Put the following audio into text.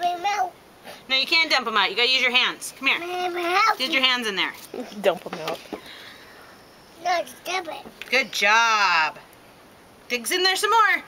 dump. No, you can't dump them out. You gotta use your hands. Come here. Get your hands in there. Dump them out. No, dump it. Good job. Dig's in there some more.